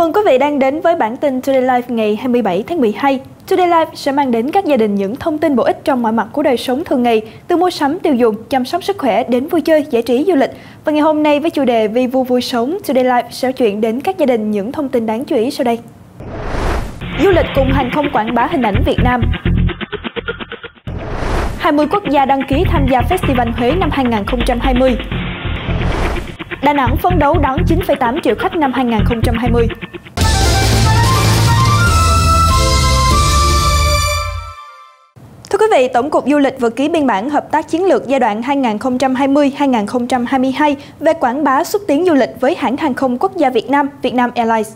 Mừng quý vị đang đến với bản tin Today Life ngày 27 tháng 12. Today Life sẽ mang đến các gia đình những thông tin bổ ích trong mọi mặt của đời sống thường ngày, từ mua sắm tiêu dùng, chăm sóc sức khỏe đến vui chơi, giải trí, du lịch. Và ngày hôm nay với chủ đề Vì vui vui sống, Today Life sẽ chuyển đến các gia đình những thông tin đáng chú ý sau đây. Du lịch cùng hàng không quảng bá hình ảnh Việt Nam 20 quốc gia đăng ký tham gia Festival Huế năm 2020 Đà Nẵng phấn đấu đón 9,8 triệu khách năm 2020. Thưa quý vị, Tổng cục Du lịch vừa ký biên bản hợp tác chiến lược giai đoạn 2020-2022 về quảng bá xúc tiến du lịch với hãng hàng không quốc gia Việt Nam, Vietnam Airlines.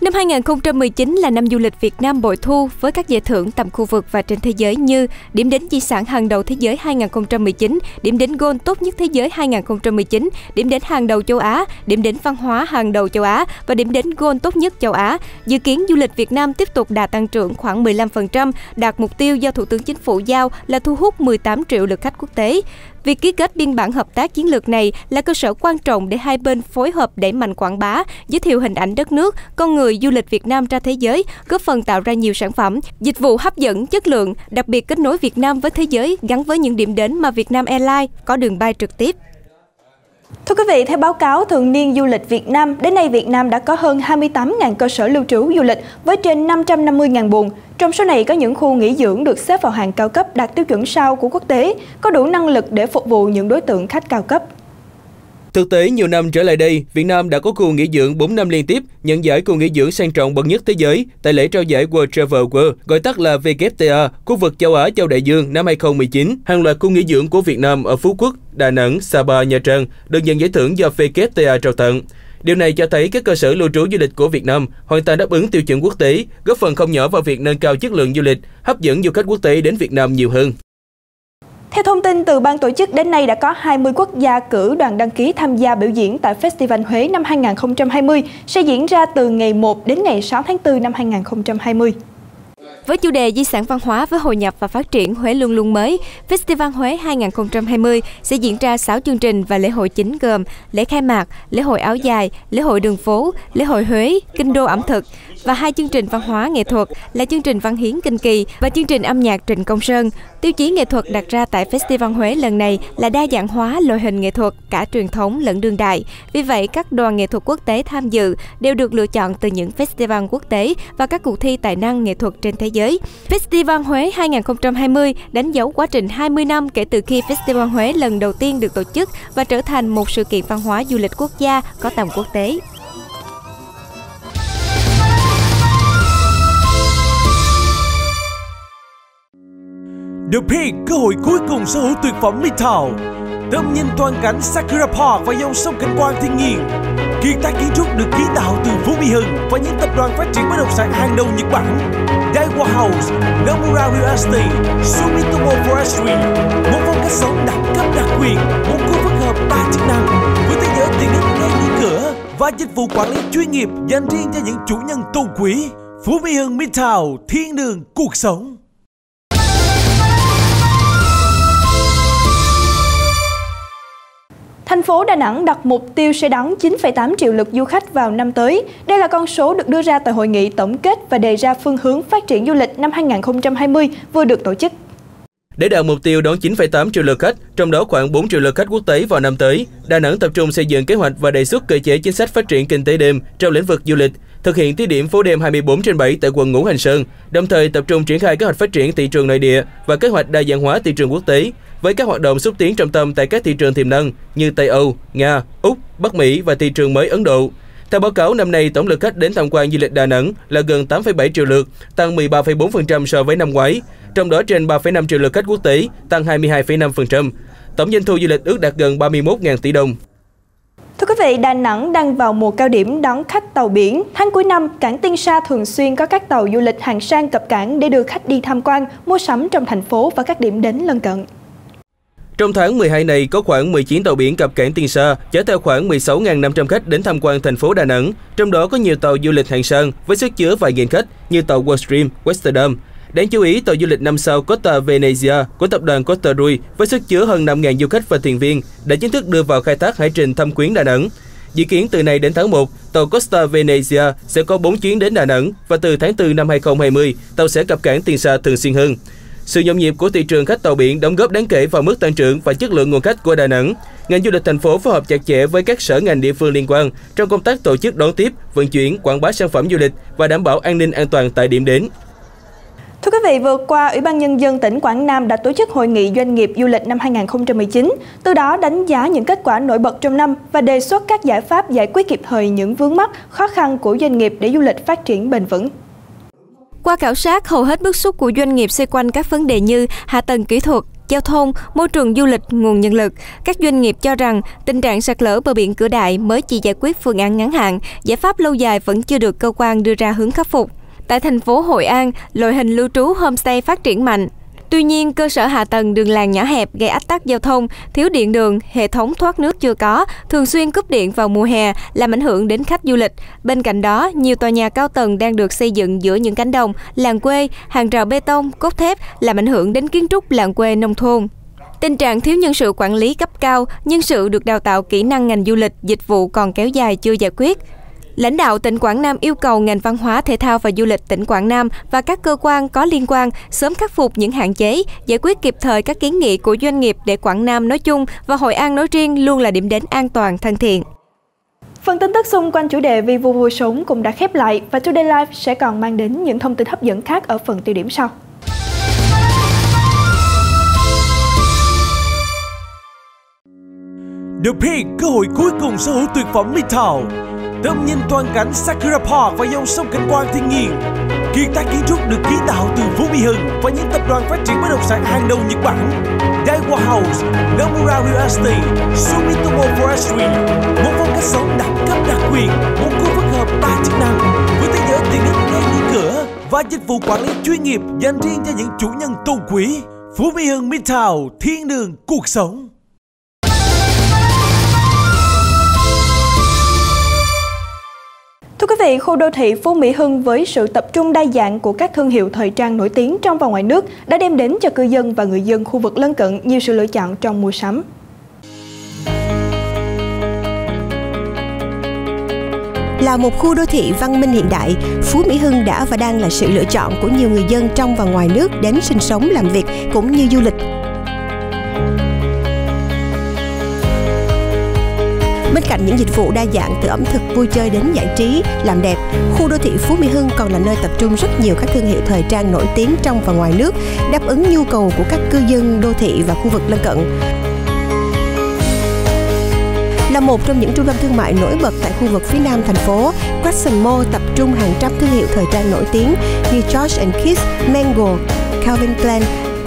Năm 2019 là năm du lịch Việt Nam bội thu với các giải thưởng tầm khu vực và trên thế giới như điểm đến di sản hàng đầu thế giới 2019, điểm đến gold tốt nhất thế giới 2019, điểm đến hàng đầu châu Á, điểm đến văn hóa hàng đầu châu Á và điểm đến gold tốt nhất châu Á. Dự kiến du lịch Việt Nam tiếp tục đạt tăng trưởng khoảng 15%, đạt mục tiêu do Thủ tướng Chính phủ giao là thu hút 18 triệu lượt khách quốc tế. Việc ký kết biên bản hợp tác chiến lược này là cơ sở quan trọng để hai bên phối hợp đẩy mạnh quảng bá, giới thiệu hình ảnh đất nước, con người du lịch Việt Nam ra thế giới, góp phần tạo ra nhiều sản phẩm, dịch vụ hấp dẫn, chất lượng, đặc biệt kết nối Việt Nam với thế giới gắn với những điểm đến mà Việt Nam Airlines có đường bay trực tiếp. Thưa quý vị, theo báo cáo thường niên du lịch Việt Nam, đến nay Việt Nam đã có hơn 28.000 cơ sở lưu trú du lịch với trên 550.000 buồng. Trong số này có những khu nghỉ dưỡng được xếp vào hàng cao cấp đạt tiêu chuẩn sao của quốc tế, có đủ năng lực để phục vụ những đối tượng khách cao cấp. Thực tế, nhiều năm trở lại đây, Việt Nam đã có khu nghỉ dưỡng 4 năm liên tiếp nhận giải khu nghỉ dưỡng sang trọng bậc nhất thế giới tại lễ trao giải World Travel World, gọi tắt là WTA, khu vực châu Á châu Đại Dương năm 2019. Hàng loạt khu nghỉ dưỡng của Việt Nam ở Phú Quốc, Đà Nẵng, Sapa, Nha Trang được nhận giải thưởng do WTA trao tặng. Điều này cho thấy các cơ sở lưu trú du lịch của Việt Nam hoàn toàn đáp ứng tiêu chuẩn quốc tế, góp phần không nhỏ vào việc nâng cao chất lượng du lịch, hấp dẫn du khách quốc tế đến Việt Nam nhiều hơn. Theo thông tin từ ban tổ chức, đến nay đã có 20 quốc gia cử đoàn đăng ký tham gia biểu diễn tại Festival Huế năm 2020 sẽ diễn ra từ ngày 1 đến ngày 6 tháng 4 năm 2020. Với chủ đề Di sản văn hóa với hội nhập và phát triển Huế luôn luôn mới, Festival Huế 2020 sẽ diễn ra 6 chương trình và lễ hội chính gồm lễ khai mạc, lễ hội áo dài, lễ hội đường phố, lễ hội Huế, kinh đô ẩm thực và hai chương trình văn hóa nghệ thuật là chương trình Văn Hiến Kinh Kỳ và chương trình âm nhạc Trịnh Công Sơn. Tiêu chí nghệ thuật đặt ra tại Festival Huế lần này là đa dạng hóa loại hình nghệ thuật cả truyền thống lẫn đương đại. Vì vậy, các đoàn nghệ thuật quốc tế tham dự đều được lựa chọn từ những festival quốc tế và các cuộc thi tài năng nghệ thuật trên thế giới. Festival Huế 2020 đánh dấu quá trình 20 năm kể từ khi Festival Huế lần đầu tiên được tổ chức và trở thành một sự kiện văn hóa du lịch quốc gia có tầm quốc tế. The Peak, cơ hội cuối cùng sở hữu tuyệt phẩm Midtown. Tầm nhìn toàn cảnh Sakura Park và dòng sông cảnh quan thiên nhiên. Kiệt tác kiến trúc được kiến tạo từ Phú Mỹ Hưng và những tập đoàn phát triển bất động sản hàng đầu Nhật Bản. Daiwa House, Nomura Real Estate, Sumitomo Forestry. Một phong cách sống đẳng cấp đặc quyền, một khu phức hợp ba chức năng với thế giới tiện ích ngay như cửa và dịch vụ quản lý chuyên nghiệp dành riêng cho những chủ nhân tôn quý. Phú Mỹ Hưng Midtown, thiên đường cuộc sống. Thành phố Đà Nẵng đặt mục tiêu sẽ đón 9,8 triệu lượt du khách vào năm tới. Đây là con số được đưa ra tại hội nghị tổng kết và đề ra phương hướng phát triển du lịch năm 2020 vừa được tổ chức. Để đạt mục tiêu đón 9,8 triệu lượt khách, trong đó khoảng 4 triệu lượt khách quốc tế vào năm tới, Đà Nẵng tập trung xây dựng kế hoạch và đề xuất cơ chế chính sách phát triển kinh tế đêm trong lĩnh vực du lịch, thực hiện thí điểm phố đêm 24 trên 7 tại quận Ngũ Hành Sơn, đồng thời tập trung triển khai kế hoạch phát triển thị trường nội địa và kế hoạch đa dạng hóa thị trường quốc tế với các hoạt động xúc tiến trọng tâm tại các thị trường tiềm năng như Tây Âu, Nga, Úc, Bắc Mỹ và thị trường mới Ấn Độ. Theo báo cáo, năm nay tổng lượt khách đến tham quan du lịch Đà Nẵng là gần 8,7 triệu lượt, tăng 13,4% so với năm ngoái, trong đó trên 3,5 triệu lượt khách quốc tế, tăng 22,5%. Tổng doanh thu du lịch ước đạt gần 31.000 tỷ đồng. Thưa quý vị, Đà Nẵng đang vào mùa cao điểm đón khách tàu biển. Tháng cuối năm, cảng Tiên Sa thường xuyên có các tàu du lịch hàng sang cập cảng để đưa khách đi tham quan, mua sắm trong thành phố và các điểm đến lân cận. Trong tháng 12 này có khoảng 19 tàu biển cập cảng Tiên Sa, chở theo khoảng 16.500 khách đến tham quan thành phố Đà Nẵng. Trong đó có nhiều tàu du lịch hàng sang với sức chứa vài nghìn khách như tàu Worldstream, Westerdam. Đáng chú ý, tàu du lịch năm sao Costa Venezia của tập đoàn Costa Rui với sức chứa hơn 5.000 du khách và thuyền viên đã chính thức đưa vào khai thác hải trình thăm quyến Đà Nẵng. Dự kiến từ nay đến tháng 1, tàu Costa Venezia sẽ có 4 chuyến đến Đà Nẵng và từ tháng 4 năm 2020, tàu sẽ cập cảng Tiên Sa thường xuyên hơn. Sự nhộn nhịp của thị trường khách tàu biển đóng góp đáng kể vào mức tăng trưởng và chất lượng nguồn khách của Đà Nẵng. Ngành du lịch thành phố phối hợp chặt chẽ với các sở ngành địa phương liên quan trong công tác tổ chức đón tiếp, vận chuyển, quảng bá sản phẩm du lịch và đảm bảo an ninh an toàn tại điểm đến. Thưa quý vị, vừa qua, Ủy ban Nhân dân tỉnh Quảng Nam đã tổ chức Hội nghị Doanh nghiệp Du lịch năm 2019, từ đó đánh giá những kết quả nổi bật trong năm và đề xuất các giải pháp giải quyết kịp thời những vướng mắc, khó khăn của doanh nghiệp để du lịch phát triển bền vững. Qua khảo sát, hầu hết bức xúc của doanh nghiệp xoay quanh các vấn đề như hạ tầng kỹ thuật, giao thông, môi trường du lịch, nguồn nhân lực. Các doanh nghiệp cho rằng tình trạng sạt lở bờ biển cửa đại mới chỉ giải quyết phương án ngắn hạn, giải pháp lâu dài vẫn chưa được cơ quan đưa ra hướng khắc phục. Tại thành phố Hội An, loại hình lưu trú homestay phát triển mạnh. Tuy nhiên, cơ sở hạ tầng đường làng nhỏ hẹp gây ách tắc giao thông, thiếu điện đường, hệ thống thoát nước chưa có, thường xuyên cúp điện vào mùa hè, làm ảnh hưởng đến khách du lịch. Bên cạnh đó, nhiều tòa nhà cao tầng đang được xây dựng giữa những cánh đồng, làng quê, hàng rào bê tông, cốt thép, làm ảnh hưởng đến kiến trúc làng quê nông thôn. Tình trạng thiếu nhân sự quản lý cấp cao, nhân sự được đào tạo kỹ năng ngành du lịch, dịch vụ còn kéo dài chưa giải quyết. Lãnh đạo tỉnh Quảng Nam yêu cầu ngành văn hóa, thể thao và du lịch tỉnh Quảng Nam và các cơ quan có liên quan sớm khắc phục những hạn chế, giải quyết kịp thời các kiến nghị của doanh nghiệp để Quảng Nam nói chung và Hội An nói riêng luôn là điểm đến an toàn, thân thiện. Phần tin tức xung quanh chủ đề Vì vui vui sống cũng đã khép lại và Today Live sẽ còn mang đến những thông tin hấp dẫn khác ở phần tiêu điểm sau. The Peak, cơ hội cuối cùng sở hữu tuyệt phẩm Midtown Tầm nhìn toàn cảnh Sakura Park và dòng sông cảnh quan thiên nhiên. Kiệt tác kiến trúc được kiến tạo từ Phú Mỹ Hưng và những tập đoàn phát triển bất động sản hàng đầu Nhật Bản. Daiwa House, Nomura Real Estate, Sumitomo Forestry, một phong cách sống đẳng cấp đặc quyền, một khu phức hợp đa chức năng với thế giới tiện ích ngay dưới cửa và dịch vụ quản lý chuyên nghiệp dành riêng cho những chủ nhân tôn quý. Phú Mỹ Hưng Midtown, thiên đường cuộc sống. Thưa quý vị, khu đô thị Phú Mỹ Hưng với sự tập trung đa dạng của các thương hiệu thời trang nổi tiếng trong và ngoài nước đã đem đến cho cư dân và người dân khu vực lân cận nhiều sự lựa chọn trong mua sắm. Là một khu đô thị văn minh hiện đại, Phú Mỹ Hưng đã và đang là sự lựa chọn của nhiều người dân trong và ngoài nước đến sinh sống, làm việc cũng như du lịch Bên cạnh những dịch vụ đa dạng từ ẩm thực vui chơi đến giải trí, làm đẹp, khu đô thị Phú Mỹ Hưng còn là nơi tập trung rất nhiều các thương hiệu thời trang nổi tiếng trong và ngoài nước, đáp ứng nhu cầu của các cư dân đô thị và khu vực lân cận là một trong những trung tâm thương mại nổi bật tại khu vực phía nam thành phố. Crescent Mall tập trung hàng trăm thương hiệu thời trang nổi tiếng như George and Kiss, Mango, Calvin Klein,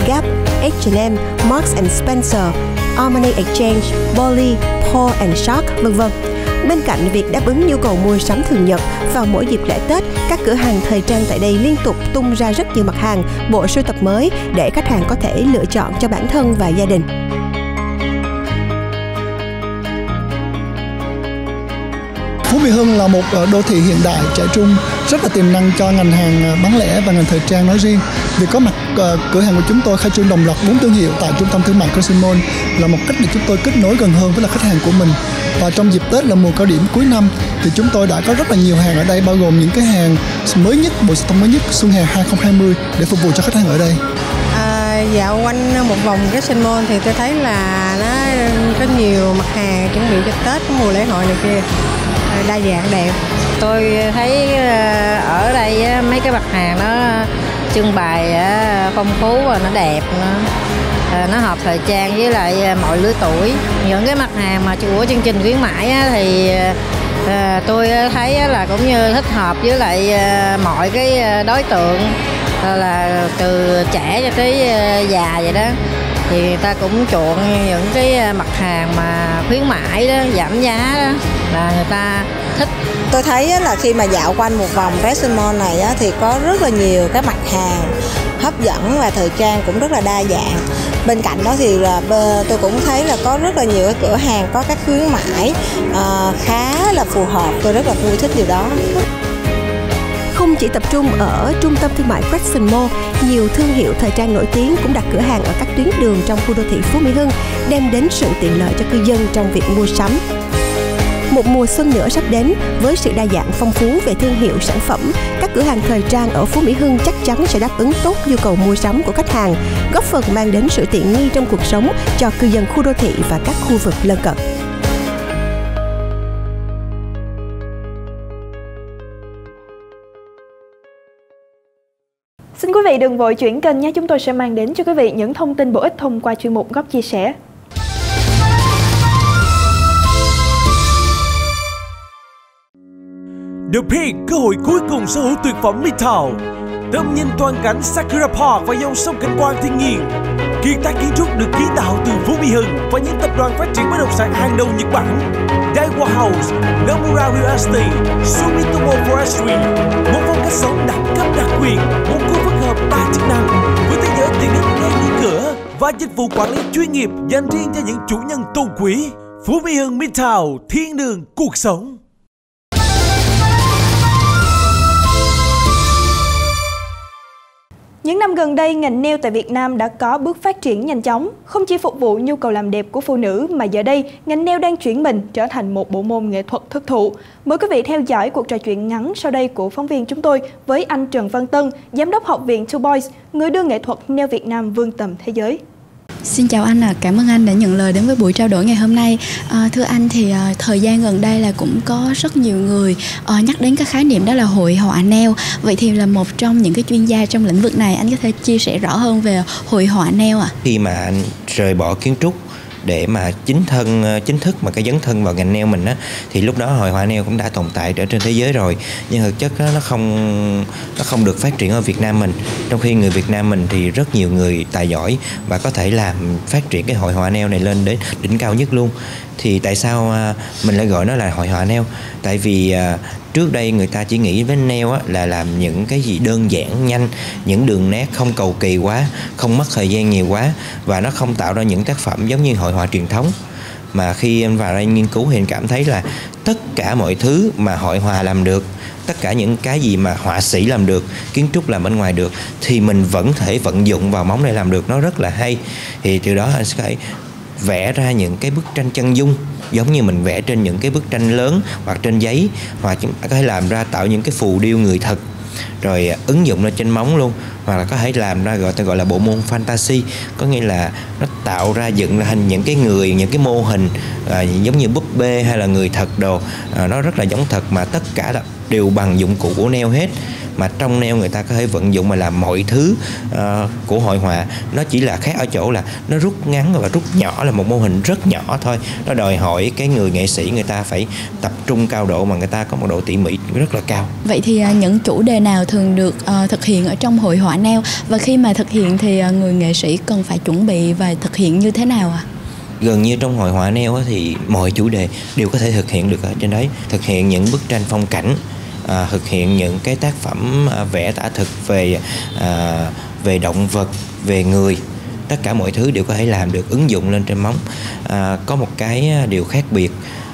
Gap, H&M, Marks and Spencer, Armani Exchange, Bolly, Paul and Shark, vân vân. Bên cạnh việc đáp ứng nhu cầu mua sắm thường nhật vào mỗi dịp lễ Tết, các cửa hàng thời trang tại đây liên tục tung ra rất nhiều mặt hàng, bộ sưu tập mới để khách hàng có thể lựa chọn cho bản thân và gia đình. Phú Mỹ Hưng là một ờ, đô thị hiện đại trẻ trung rất là tiềm năng cho ngành hàng ờ, bán lẻ và ngành thời trang nói riêng. Việc có mặt ờ, cửa hàng của chúng tôi khai trương đồng loạt bốn thương hiệu tại trung tâm thương mại Crescent Mall là một cách để chúng tôi kết nối gần hơn với là khách hàng của mình. Và trong dịp Tết là mùa cao điểm cuối năm thì chúng tôi đã có rất là nhiều hàng ở đây bao gồm những cái hàng mới nhất, bộ sưu tập mới nhất xuân hè 2020 để phục vụ cho khách hàng ở đây. À, dạo quanh một vòng Crescent Mall thì tôi thấy là nó có nhiều mặt hàng chuẩn bị cho Tết mùa lễ hội này kia đa dạng đẹp. Tôi thấy ờ, ở đây mấy cái mặt hàng nó trưng bày phong phú và nó đẹp nữa. Ờ, nó hợp thời trang với lại ờ, mọi lứa tuổi. Những cái mặt hàng mà của chương trình khuyến mãi thì tôi thấy là cũng như thích hợp với lại mọi cái đối tượng là từ trẻ cho tới già vậy đó thì người ta cũng chuộng những cái à, mặt hàng mà khuyến mãi đó, giảm giá đó, là người ta thích. Tôi thấy là khi mà dạo quanh một vòng Fashion Mall này thì có rất là nhiều các mặt hàng hấp dẫn và thời trang cũng rất là đa dạng. Bên cạnh đó thì là tôi cũng thấy là có rất là nhiều cái cửa hàng có các khuyến mãi ờ, khá là phù hợp. Tôi rất là vui thích điều đó không chỉ tập trung ở trung tâm thương mại Preston Mall, nhiều thương hiệu thời trang nổi tiếng cũng đặt cửa hàng ở các tuyến đường trong khu đô thị Phú Mỹ Hưng, đem đến sự tiện lợi cho cư dân trong việc mua sắm. Một mùa xuân nữa sắp đến với sự đa dạng phong phú về thương hiệu sản phẩm, các cửa hàng thời trang ở Phú Mỹ Hưng chắc chắn sẽ đáp ứng tốt nhu cầu mua sắm của khách hàng, góp phần mang đến sự tiện nghi trong cuộc sống cho cư dân khu đô thị và các khu vực lân cận. Xin quý vị đừng vội chuyển kênh nhé, chúng tôi sẽ mang đến cho quý vị những thông tin bổ ích thông qua chuyên mục góc chia sẻ. The Peak, cơ hội cuối cùng sở hữu tuyệt phẩm Midtown. Tầm nhìn toàn cảnh Sakura Park và dòng sông cảnh quan thiên nhiên. Kiệt tác kiến trúc được kiến tạo từ Phú Mỹ Hưng và những tập đoàn phát triển bất động sản hàng đầu Nhật Bản. Daiwa House, Nomura Real Estate, Sumitomo Forestry. Dịch vụ quản lý chuyên nghiệp dành riêng cho những chủ nhân tôn quý. Phú Mỹ Hưng Midtown, thiên đường cuộc sống. Những năm gần đây, ngành nail tại Việt Nam đã có bước phát triển nhanh chóng, không chỉ phục vụ nhu cầu làm đẹp của phụ nữ mà giờ đây, ngành nail đang chuyển mình trở thành một bộ môn nghệ thuật thực thụ. Mời quý vị theo dõi cuộc trò chuyện ngắn sau đây của phóng viên chúng tôi với anh Trần Văn Tân, giám đốc học viện Two Boys, người đưa nghệ thuật nail Việt Nam vươn tầm thế giới. Xin chào anh ạ, à. cảm ơn anh đã nhận lời đến với buổi trao đổi ngày hôm nay. À, thưa anh thì à, thời gian gần đây là cũng có rất nhiều người à, nhắc đến cái khái niệm đó là hội họa neo. Vậy thì là một trong những cái chuyên gia trong lĩnh vực này, anh có thể chia sẻ rõ hơn về hội họa neo ạ? À? Khi mà anh rời bỏ kiến trúc để mà chính thân ờ, chính thức mà cái dấn thân vào ngành neo mình á thì lúc đó hội họa neo cũng đã tồn tại ở trên thế giới rồi. Nhưng thực chất đó, nó không nó không được phát triển ở Việt Nam mình. Trong khi người Việt Nam mình thì rất nhiều người tài giỏi và có thể làm phát triển cái hội họa neo này lên đến đỉnh cao nhất luôn. Thì tại sao à, mình lại gọi nó là hội họa neo tại vì à, trước đây người ta chỉ nghĩ với neo á, là làm những cái gì đơn giản nhanh những đường nét không cầu kỳ quá không mất thời gian nhiều quá và nó không tạo ra những tác phẩm giống như hội họa truyền thống. Mà khi em vào đây nghiên cứu thì em cảm thấy là tất cả mọi thứ mà hội họa làm được tất cả những cái gì mà họa sĩ làm được kiến trúc làm bên ngoài được thì mình vẫn thể vận dụng vào móng này làm được. Nó rất là hay. Thì từ đó anh sẽ vẽ ra những cái bức tranh chân dung giống như mình vẽ trên những cái bức tranh lớn hoặc trên giấy hoặc chúng ta có thể làm ra tạo những cái phù điêu người thật rồi à, ứng dụng lên trên móng luôn hoặc là có thể làm ra gọi ta gọi là bộ môn fantasy có nghĩa là nó tạo ra dựng ra hình những cái người những cái mô hình à, giống như búp bê hay là người thật đồ à, nó rất là giống thật mà tất cả là đều bằng dụng cụ của neo hết mà trong neo người ta có thể vận dụng mà làm mọi thứ uh, của hội họa. Nó chỉ là khác ở chỗ là nó rút ngắn và rút nhỏ là một mô hình rất nhỏ thôi. Nó đòi hỏi cái người nghệ sĩ người ta phải tập trung cao độ mà người ta có một độ tỉ mỉ rất là cao. Vậy thì uh, những chủ đề nào thường được uh, thực hiện ở trong hội họa neo và khi mà thực hiện thì uh, người nghệ sĩ cần phải chuẩn bị và thực hiện như thế nào ạ? À? gần như trong hội họa neo thì mọi chủ đề đều có thể thực hiện được ở trên đấy. Thực hiện những bức tranh phong cảnh à, thực hiện những cái tác phẩm à, vẽ tả thực về à, về động vật về người. Tất cả mọi thứ đều có thể làm được ứng dụng lên trên móng. À, có một cái à, điều khác biệt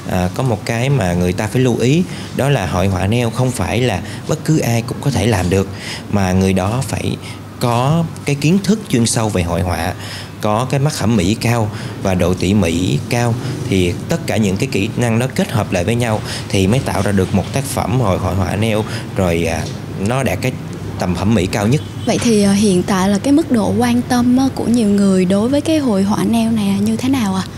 à, có một cái mà người ta phải lưu ý đó là hội họa neo không phải là bất cứ ai cũng có thể làm được mà người đó phải có cái kiến thức chuyên sâu về hội họa có cái mắt thẩm mỹ cao và độ tỉ mỉ cao thì tất cả những cái kỹ năng nó kết hợp lại với nhau thì mới tạo ra được một tác phẩm hội hội họa neo rồi à, nó đạt cái tầm thẩm mỹ cao nhất. Vậy thì à, hiện tại là cái mức độ quan tâm của nhiều người đối với cái hội họa neo này như thế nào ạ? À?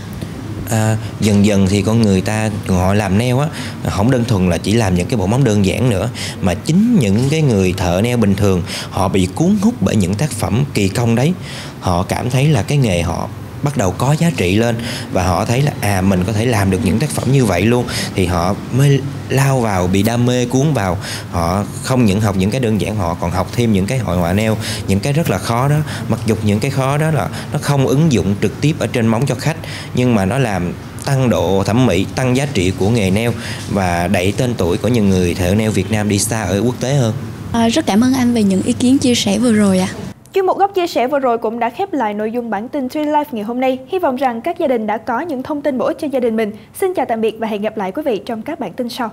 à, dần dần thì con người ta họ làm neo á không đơn thuần là chỉ làm những cái bộ móng đơn giản nữa mà chính những cái người thợ neo bình thường họ bị cuốn hút bởi những tác phẩm kỳ công đấy họ cảm thấy là cái nghề họ bắt đầu có giá trị lên và họ thấy là à mình có thể làm được những tác phẩm như vậy luôn thì họ mới lao vào bị đam mê cuốn vào họ không những học những cái đơn giản họ còn học thêm những cái hội họa neo những cái rất là khó đó mặc dù những cái khó đó là nó không ứng dụng trực tiếp ở trên móng cho khách nhưng mà nó làm tăng độ thẩm mỹ, tăng giá trị của nghề neo và đẩy tên tuổi của những người thợ neo Việt Nam đi xa ở quốc tế hơn. À, rất cảm ơn anh về những ý kiến chia sẻ vừa rồi ạ. À. Chuyên mục góc chia sẻ vừa rồi cũng đã khép lại nội dung bản tin Tree Life ngày hôm nay. Hy vọng rằng các gia đình đã có những thông tin bổ ích cho gia đình mình. Xin chào tạm biệt và hẹn gặp lại quý vị trong các bản tin sau.